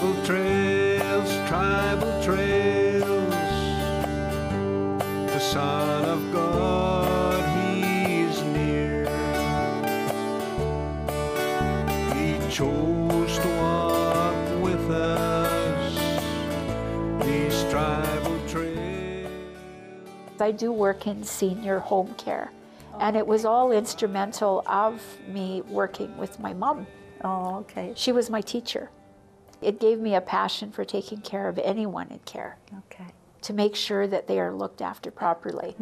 Tribal trails, tribal trails. The Son of God, He's near. He chose to walk with us these tribal trails. I do work in senior home care, and it was all instrumental of me working with my mom. Oh, okay. She was my teacher. It gave me a passion for taking care of anyone in care, Okay. to make sure that they are looked after properly.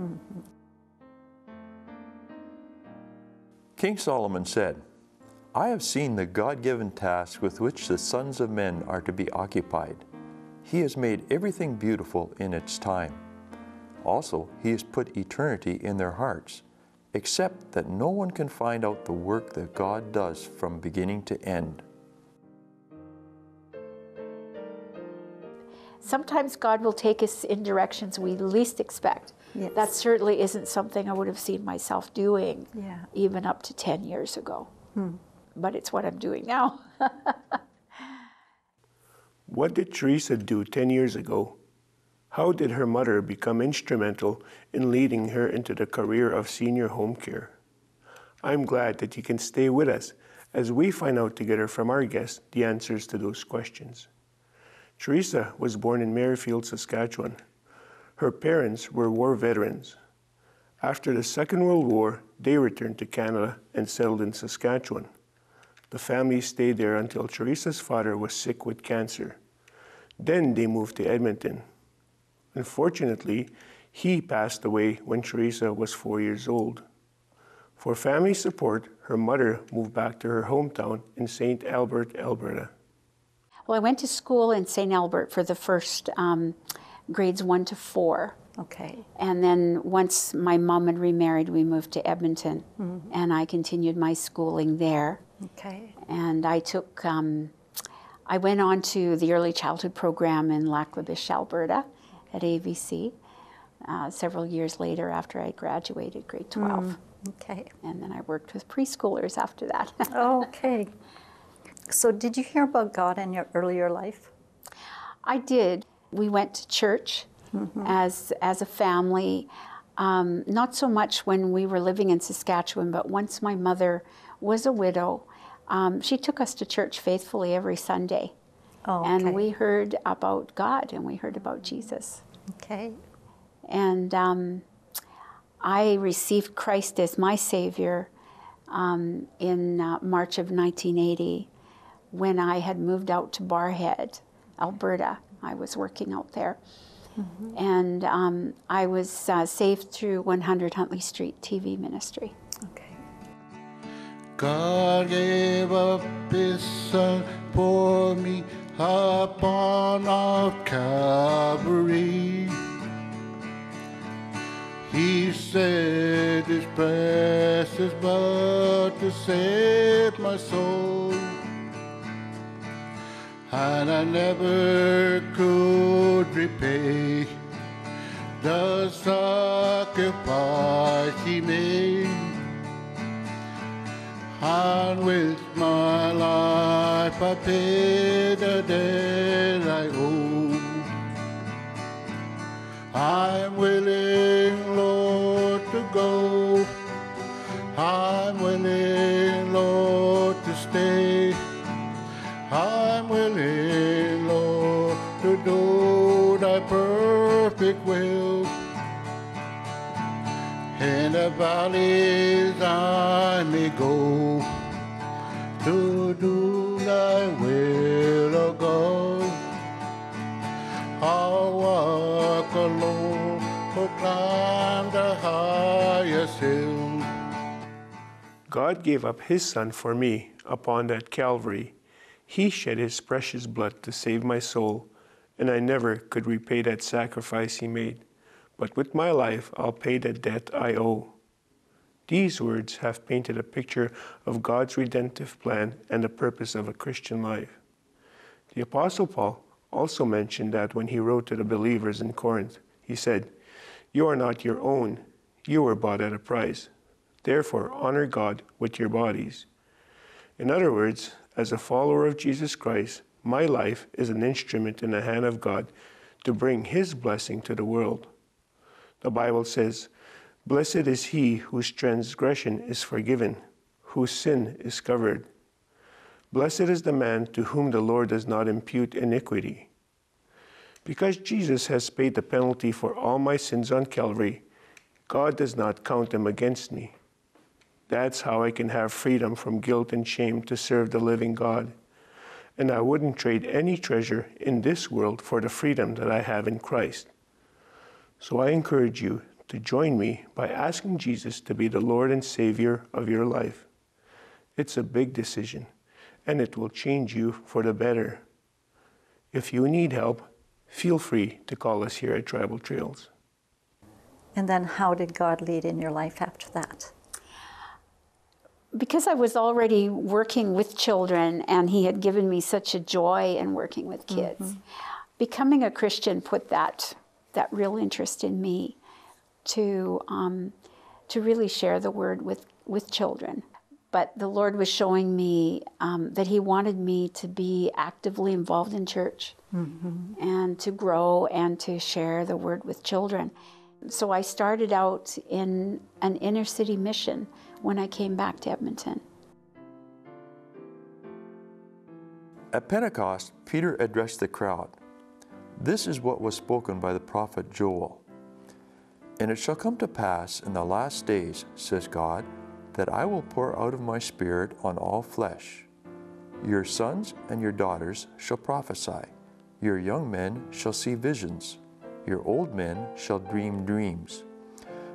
King Solomon said, I have seen the God given task with which the sons of men are to be occupied. He has made everything beautiful in its time. Also, He has put eternity in their hearts, except that no one can find out the work that God does from beginning to end. Sometimes God will take us in directions we least expect. Yes. That certainly isn't something I would have seen myself doing Yeah. even up to 10 years ago. Hmm. But it's what I'm doing now. What did Theresa do 10 years ago? How did her mother become instrumental in leading her into the career of senior home care? I'm glad that you can stay with us as we find out together from our guests the answers to those questions. Theresa was born in Maryfield, Saskatchewan. Her parents were war veterans. After the Second World War, they returned to Canada and settled in Saskatchewan. The family stayed there until Theresa's father was sick with cancer. Then they moved to Edmonton. Unfortunately, he passed away when Theresa was four years old. For family support, her mother moved back to her hometown in St. Albert, Alberta. Well, I went to school in St. Albert for the first um, grades one to four. Okay. And then once my mom had remarried, we moved to Edmonton. And I continued my schooling there. Okay. And I took, um, I went on to the early childhood program in Lac-La-Biche, Alberta at AVC uh, several years later after I graduated grade 12. Okay. And then I worked with preschoolers after that. Okay. So, did you hear about God in your earlier life? I did. We went to church as as a family. Um, not so much when we were living in Saskatchewan, but once my mother was a widow, um, she took us to church faithfully every Sunday, Oh, okay. and we heard about God and we heard about Jesus. Okay. And um, I received Christ as my Savior um, in uh, March of 1980 when I had moved out to Barrhead, Alberta. I was working out there. And um, I was uh, saved through 100 Huntley Street TV ministry. Okay. God gave up his son for me upon of Calvary. He said his precious blood to save my soul. And I never could repay the sacrifice he made. And with my life I pay the debt I owe. I'm willing, Lord, to go. I'm willing, Lord, to stay. In the valleys I may go to do thy will, O God. I'll walk alone, or climb the highest hill. God gave up his son for me upon that Calvary. He shed his precious blood to save my soul, and I never could repay that sacrifice he made. But with my life, I'll pay the debt I owe. These words have painted a picture of God's redemptive plan and the purpose of a Christian life. The Apostle Paul also mentioned that when he wrote to the believers in Corinth, he said, You are not your own, you were bought at a price. Therefore, honor God with your bodies. In other words, as a follower of Jesus Christ, My life is an instrument in the hand of God to bring His blessing to the world. The Bible says, Blessed is he whose transgression is forgiven, whose sin is covered. Blessed is the man to whom the Lord does not impute iniquity. Because Jesus has paid the penalty for all my sins on Calvary, God does not count them against me. That's how I can have freedom from guilt and shame to serve the living God. And I wouldn't trade any treasure in this world for the freedom that I have in Christ. So I encourage you to join me by asking Jesus to be the Lord and Savior of your life. It's a big decision, and it will change you for the better. If you need help, feel free to call us here at Tribal Trails. And then how did God lead in your life after that? because I was already working with children and he had given me such a joy in working with kids, mm-hmm. becoming a Christian put that that real interest in me to um, to really share the word with with children. But the Lord was showing me um, that He wanted me to be actively involved in church and to grow and to share the word with children. So I started out in an inner city mission when I came back to Edmonton. At Pentecost, Peter addressed the crowd. This is what was spoken by the prophet Joel. And it shall come to pass in the last days, says God, that I will pour out of my Spirit on all flesh. Your sons and your daughters shall prophesy, your young men shall see visions, your old men shall dream dreams.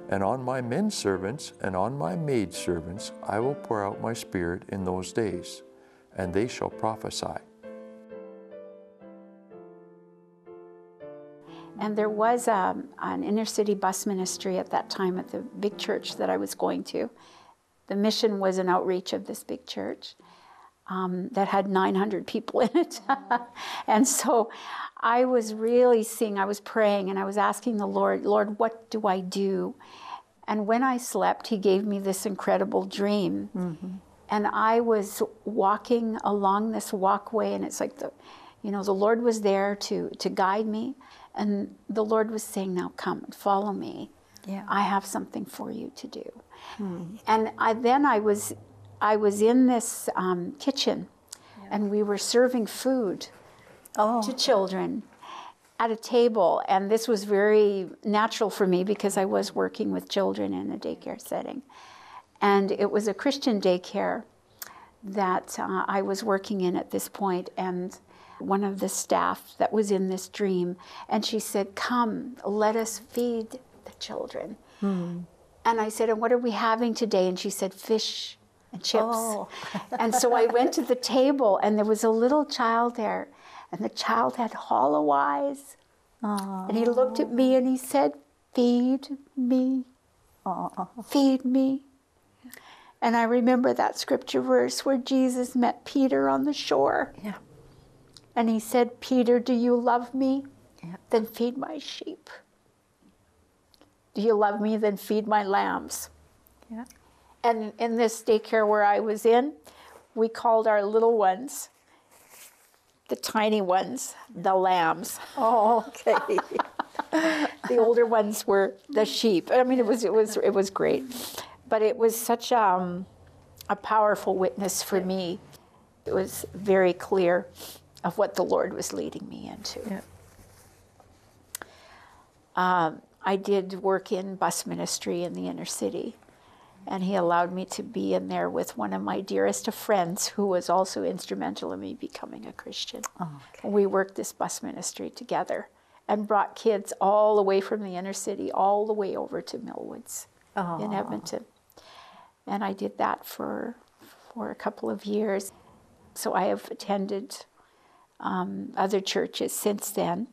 And on my men servants and on my maid servants I will pour out my Spirit in those days, and they shall prophesy. And there was um, an inner city bus ministry at that time at the big church that I was going to. The mission was an outreach of this big church um, that had 900 people in it. and so I was really seeing, I was praying and I was asking the Lord, Lord, what do I do? And when I slept, He gave me this incredible dream. And I was walking along this walkway, and it's like the, you know, the Lord was there to, to guide me. And the Lord was saying, Now come, and follow me. Yeah. I have something for you to do. And I, then I was, I was in this um, kitchen, and we were serving food Oh, to children at a table. And this was very natural for me because I was working with children in a daycare setting. And it was a Christian daycare that uh, I was working in at this point, and one of the staff that was in this dream, and she said, Come, let us feed the children. Hmm. And I said, And what are we having today? And she said, Fish and chips. Oh. and so I went to the table, and there was a little child there, and the child had hollow eyes. And he looked at me and he said, Feed me. Feed me. And I remember that scripture verse where Jesus met Peter on the shore. yeah. And he said, Peter, do you love me? Yeah. Then feed my sheep. Do you love me? Then feed my lambs. Yeah. And in this daycare where I was in, we called our little ones, the tiny ones, the lambs. Oh, okay. the older ones were the sheep. I mean, it was it was it was great, but it was such um, a powerful witness for me. It was very clear of what the Lord was leading me into. yeah. Um, I did work in bus ministry in the inner city, and He allowed me to be in there with one of my dearest of friends, who was also instrumental in me becoming a Christian. Oh, okay. We worked this bus ministry together and brought kids all the way from the inner city, all the way over to Millwoods in oh. Edmonton. And I did that for for a couple of years. So I have attended um, other churches since then.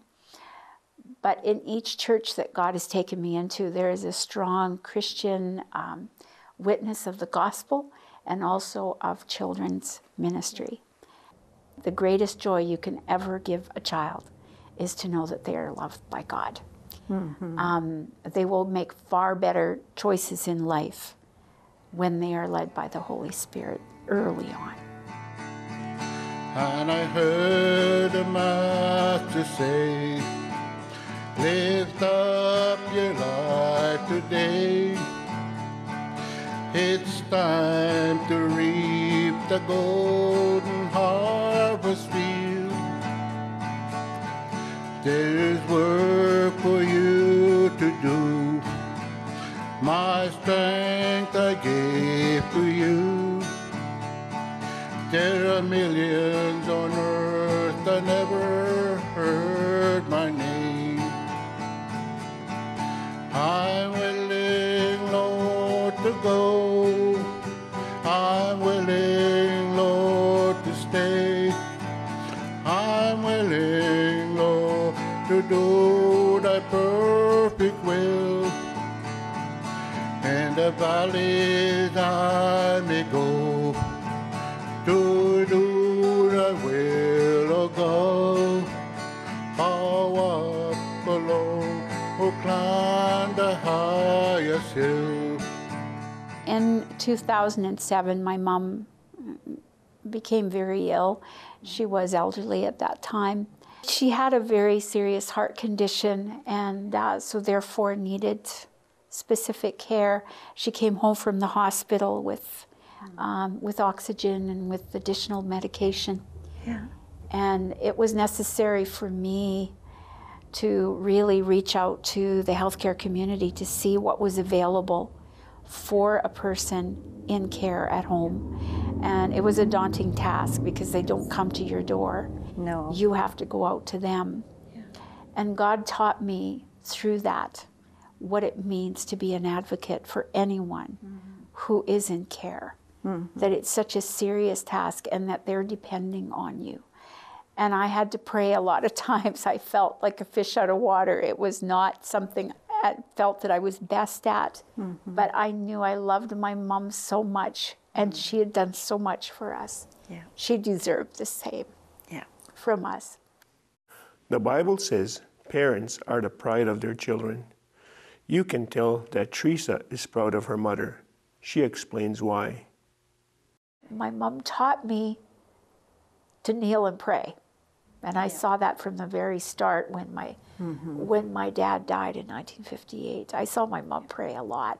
But in each church that God has taken me into, there is a strong Christian um, witness of the gospel and also of children's ministry. The greatest joy you can ever give a child is to know that they are loved by God. Um, they will make far better choices in life when they are led by the Holy Spirit early on. And I heard to say. Lift up your life today. It's time to reap the golden harvest field. There's work for you to do. My strength I gave to you. There are millions on earth that never heard my name. I'm willing, Lord, to go. I'm willing, Lord, to stay. I'm willing, Lord, to do thy perfect will. And the valleys I may go highest. In 2007, my mom became very ill. She was elderly at that time. She had a very serious heart condition and uh, so therefore needed specific care. She came home from the hospital with, um, with oxygen and with additional medication. Yeah. And it was necessary for me to really reach out to the healthcare community to see what was available for a person in care at home. And it was a daunting task because they don't come to your door. No. You have to go out to them. And God taught me through that what it means to be an advocate for anyone mm-hmm. who is in care. Mm-hmm. That it's such a serious task and that they're depending on you. And I had to pray a lot of times. I felt like a fish out of water. It was not something I felt that I was best at. Mm-hmm. But I knew I loved my mom so much and mm. she had done so much for us. Yeah. She deserved the same Yeah. from us. The Bible says parents are the pride of their children. You can tell that Theresa is proud of her mother. She explains why. my mom taught me to kneel and pray. And I saw that from the very start when my mm-hmm. when my dad died in 1958. I saw my mom pray a lot.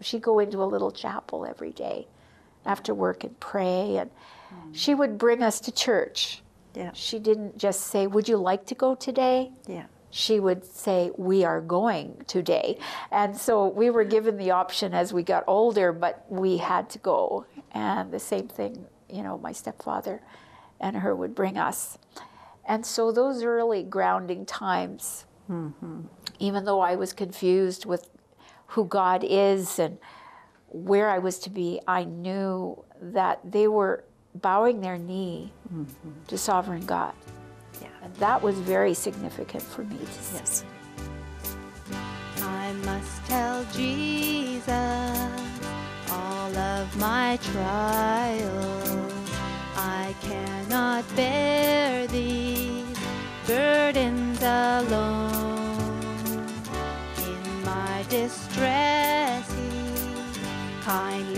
She'd go into a little chapel every day after work and pray and mm-hmm. she would bring us to church. Yeah. She didn't just say, "Would you like to go today?" Yeah. she would say, We are going today. And so we were given the option as we got older, but we had to go. And the same thing, you know, my stepfather and her would bring us. And so those early grounding times, mm-hmm. even though I was confused with who God is and where I was to be, I knew that they were bowing their knee mm-hmm. to sovereign God. Yeah. And that was very significant for me to see. Yes. I must tell Jesus all of my trials. I cannot bear these burdens alone. In my distress, He kindly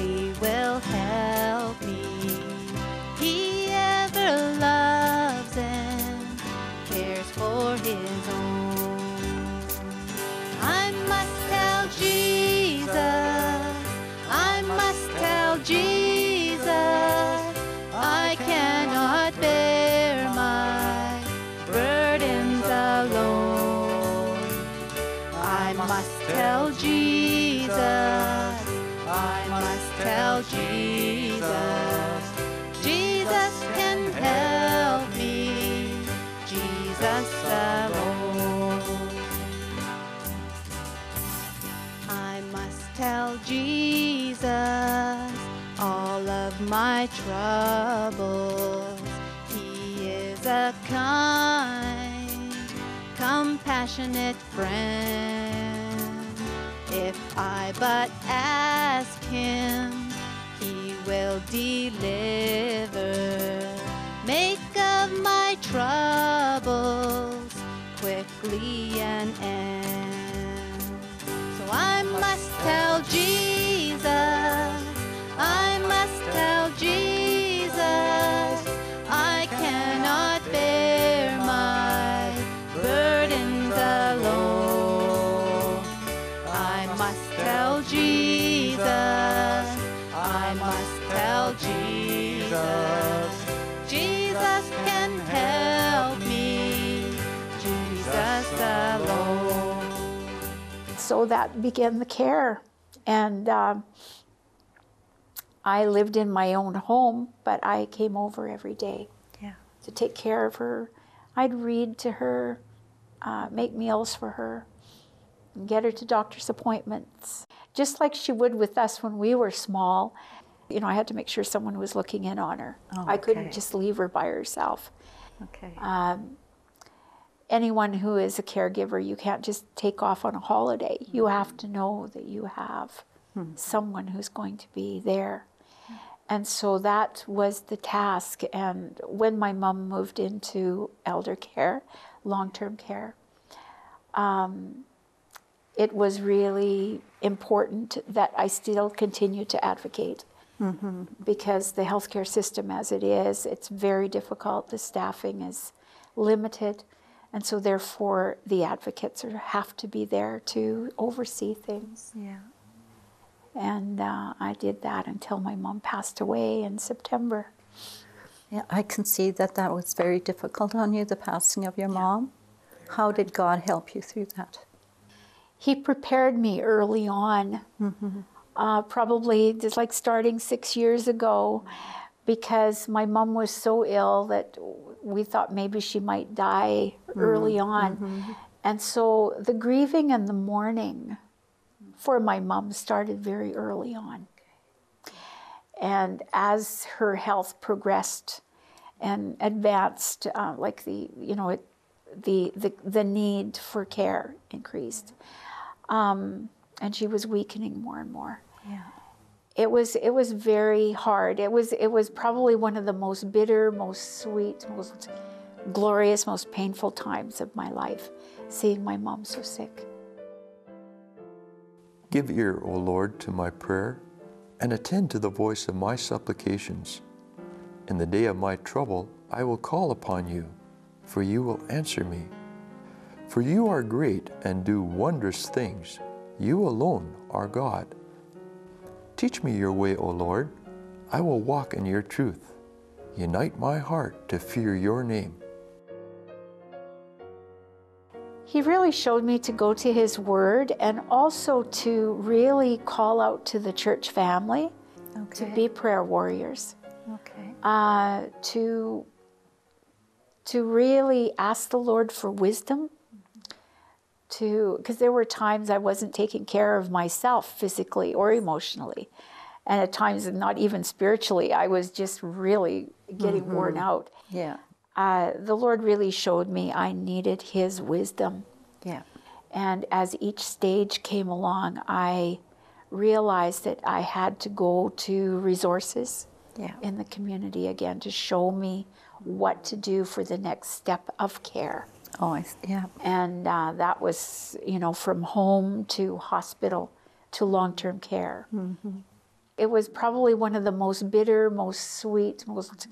my troubles. He is a kind, compassionate friend. If I but ask Him, He will deliver. Make of my troubles quickly an end. So I must tell Jesus, so that began the care. And um I lived in my own home, but I came over every day Yeah. to take care of her. I'd read to her, uh, make meals for her, and get her to doctor's appointments, just like she would with us when we were small. You know, I had to make sure someone was looking in on her. Oh, I couldn't just leave her by herself. Okay. Anyone who is a caregiver, you can't just take off on a holiday. You mm-hmm. have to know that you have hmm. someone who's going to be there. And so that was the task. And when my mom moved into elder care, long term care, um, it was really important that I still continue to advocate mm-hmm. because the healthcare system, as it is, it's very difficult. The staffing is limited. And so, therefore, the advocates are, have to be there to oversee things. yeah. And uh, I did that until my mom passed away in September. Yeah, I can see that that was very difficult on you, the passing of your mom. How did God help you through that? He prepared me early on, uh, probably just like starting six years ago, because my mom was so ill that we thought maybe she might die early on. And so the grieving and the mourning for my mom started very early on. And as her health progressed and advanced, uh, like the, you know, it, the, the, the need for care increased. Um, and she was weakening more and more. Yeah. It was, it was very hard. It was, it was probably one of the most bitter, most sweet, most glorious, most painful times of my life, seeing my mom so sick. Give ear, O Lord, to my prayer, and attend to the voice of my supplications. In the day of my trouble, I will call upon you, for you will answer me. For you are great and do wondrous things. You alone are God. Teach me your way, O Lord. I will walk in your truth. Unite my heart to fear your name. He really showed me to go to His Word and also to really call out to the church family to be prayer warriors, Okay. uh, to to really ask the Lord for wisdom. To because there were times I wasn't taking care of myself physically or emotionally, and at times not even spiritually. I was just really getting worn out. Yeah. Uh, the Lord really showed me I needed His wisdom. Yeah. And as each stage came along, I realized that I had to go to resources Yeah. in the community again to show me what to do for the next step of care. Oh, I, s- yeah. And uh, that was, you know, from home to hospital to long term care. It was probably one of the most bitter, most sweet, most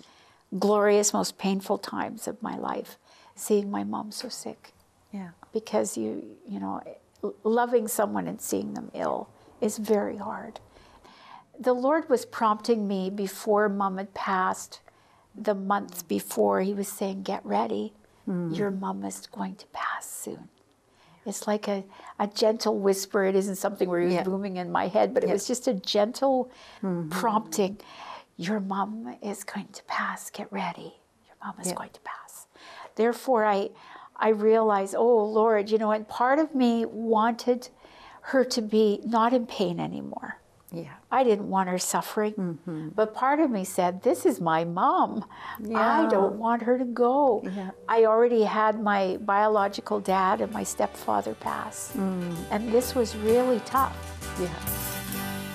glorious, most painful times of my life, seeing my mom so sick Yeah. because you you know loving someone and seeing them ill is very hard the lord was prompting me before mom had passed the month before he was saying get ready Mm. your mom is going to pass soon. It's like a, a gentle whisper. It isn't something where he was Yeah. booming in my head but it Yeah. was just a gentle mm-hmm. prompting. Your mom is going to pass. Get ready. Your mom is Yeah. going to pass. Therefore i i realized oh lord you know and part of me wanted her to be not in pain anymore Yeah. i didn't want her suffering mm-hmm. but part of me said this is my mom i don't want her to go Yeah. i already had my biological dad and my stepfather pass mm. and this was really tough Yeah.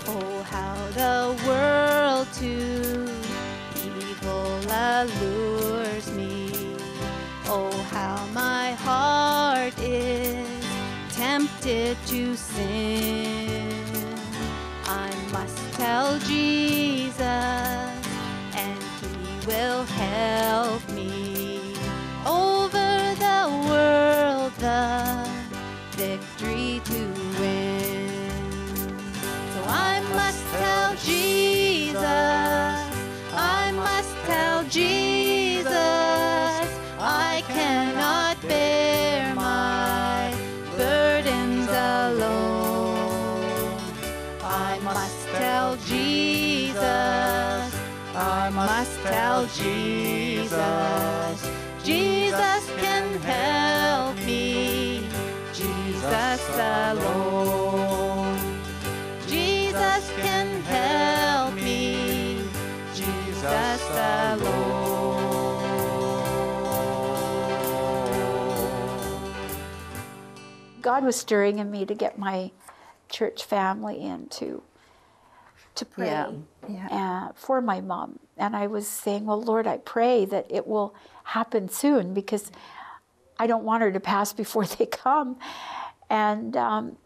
Oh, how the world to evil allures me. Oh, how my heart is tempted to sin. I must tell Jesus, and He will help me must tell Jesus. Jesus can help me. Jesus alone. Jesus can help me. Jesus alone. God was stirring in me to get my church family in to, pray Yeah, yeah. Uh, for my mom. And I was saying, Well, Lord, I pray that it will happen soon because I don't want her to pass before they come. And um,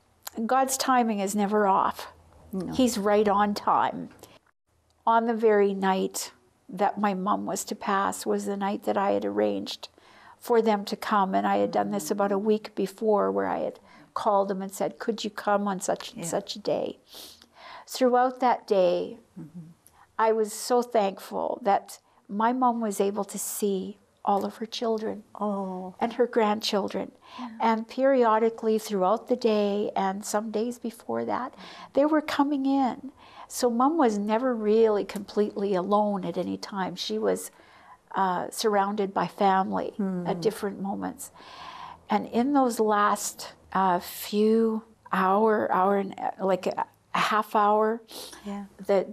God's timing is never off, He's right on time. On the very night that my mom was to pass was the night that I had arranged for them to come. And I had done this about a week before where I had called them and said, Could you come on such and such a day? Throughout that day, I was so thankful that my mom was able to see all of her children Oh, and her grandchildren. And periodically throughout the day and some days before that, they were coming in. So mom was never really completely alone at any time. She was uh, surrounded by family at different moments. And in those last uh, few hour, hour and uh, like a, half hour, yeah. that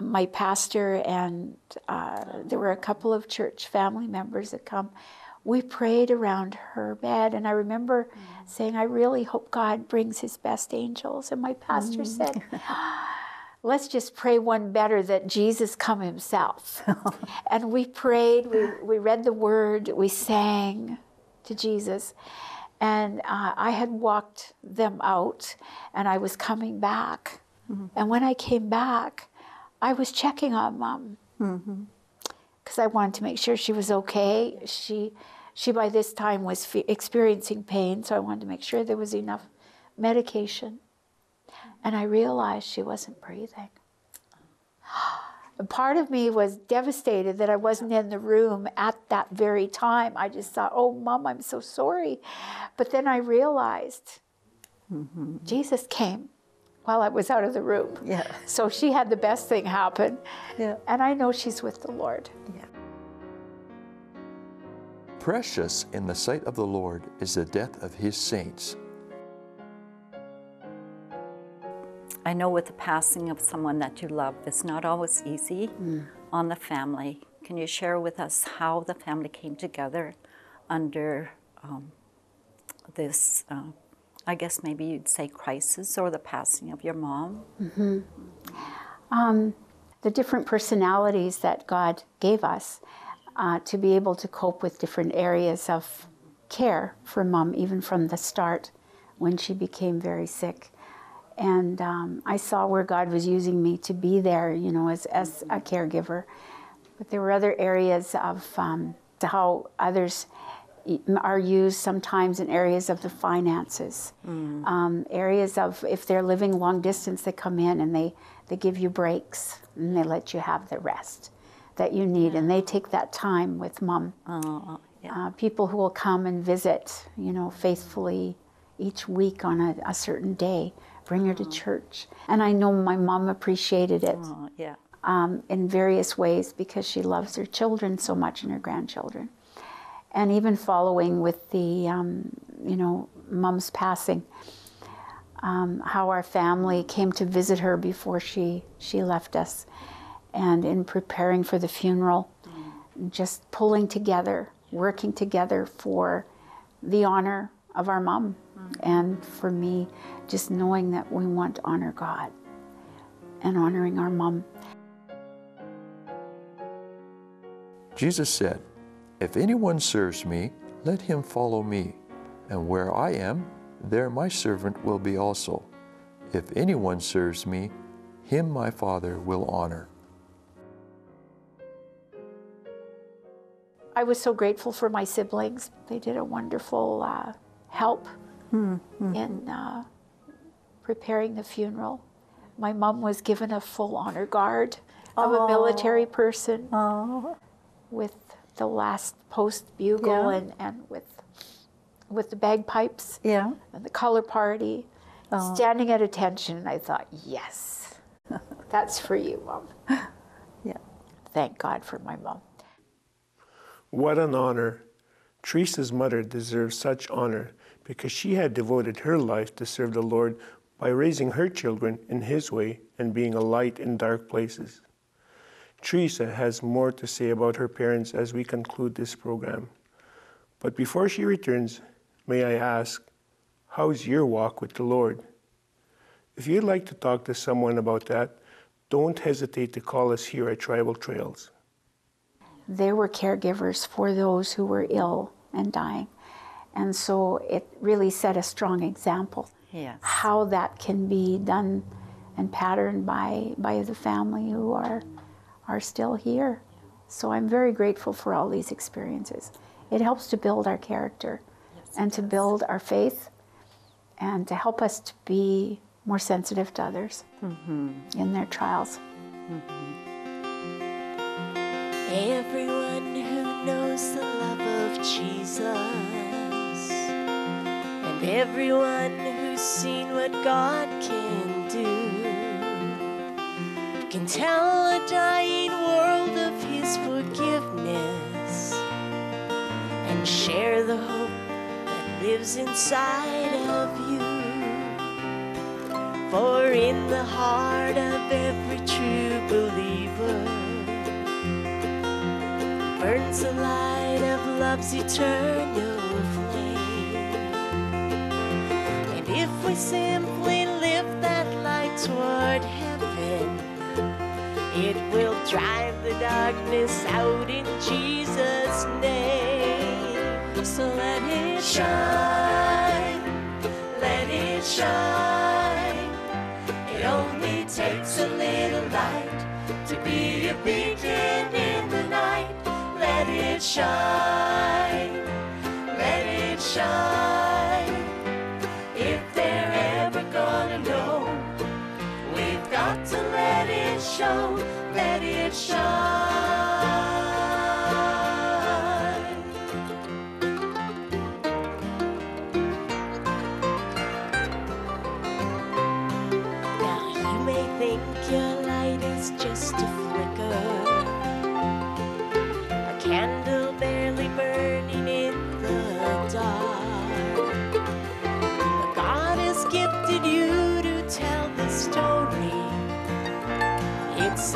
my pastor and uh, there were a couple of church family members that come. We prayed around her bed, and I remember mm. saying, "I really hope God brings His best angels." And my pastor mm. said, ah, "Let's just pray one better that Jesus come Himself." and we prayed. We we read the Word. We sang to Jesus. And uh, I had walked them out and I was coming back. Mm-hmm. And when I came back, I was checking on mom mm-hmm. because I wanted to make sure she was okay. She, she by this time was fe- experiencing pain, so I wanted to make sure there was enough medication. Mm-hmm. And I realized she wasn't breathing. And part of me was devastated that I wasn't in the room at that very time. I just thought, oh, mom, I'm so sorry. But then I realized mm-hmm. Jesus came while I was out of the room. Yeah. So she had the best thing happen. Yeah. And I know she's with the Lord. Precious in the sight of the Lord is the death of his saints. I know with the passing of someone that you love, it's not always easy on the family. Can you share with us how the family came together under um, this, uh, I guess maybe you'd say crisis or the passing of your mom? um, the different personalities that God gave us uh, to be able to cope with different areas of care for mom, even from the start when she became very sick. And um, I saw where God was using me to be there, you know, as, as a caregiver. But there were other areas of um, how others are used sometimes in areas of the finances, um, areas of if they're living long distance, they come in and they, they give you breaks and they let you have the rest that you need, and they take that time with mom. Oh, yeah. Uh, people who will come and visit, you know, faithfully each week on a, a certain day, bring her to church. And I know my mom appreciated it Oh, yeah. um, in various ways because she loves her children so much and her grandchildren. And even following with the, um, you know, mom's passing, um, how our family came to visit her before she, she left us. And in preparing for the funeral, just pulling together, working together for the honor of our mom. And for me, just knowing that we want to honor God and honoring our mom. Jesus said, If anyone serves me, let him follow me, and where I am, there my servant will be also. If anyone serves me, him my Father will honor. I was so grateful for my siblings. They did a wonderful uh, help in uh, preparing the funeral. My mom was given a full honor guard of a military person Oh, with the last post bugle Yeah. and, and with with the bagpipes yeah. and the color party, standing at attention. And I thought, yes, that's for you, mom. Yeah. thank God for my mom. What an honor. Theresa's mother deserves such honor because she had devoted her life to serve the Lord by raising her children in His way and being a light in dark places. Theresa has more to say about her parents as we conclude this program. But before she returns, may I ask, how's your walk with the Lord? If you'd like to talk to someone about that, don't hesitate to call us here at Tribal Trails. They were caregivers for those who were ill and dying. And so it really set a strong example Yes. how that can be done and patterned by, by the family who are, are still here. So I'm very grateful for all these experiences. It helps to build our character and to build our faith and to help us to be more sensitive to others mm-hmm. in their trials. Mm-hmm. Everyone who knows the love of Jesus, and everyone who's seen what God can do, can tell a dying world of His forgiveness and share the hope that lives inside of you. For in the heart of every true believer burns the light of love's eternal flame. And if we simply lift that light toward heaven, it will drive the darkness out in Jesus' name. So let it shine, let it shine. It only takes a little light to be a beacon it shine, let it shine. If they're ever gonna know, we've got to let it show, let it shine.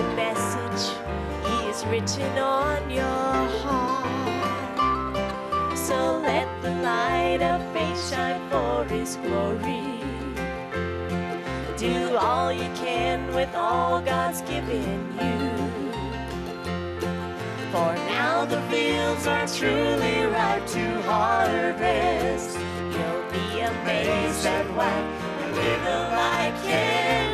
A message He has written on your heart. So let the light of faith shine for His glory. Do all you can with all God's given you. For now the fields are truly ripe to harvest. You'll be amazed at what a little light can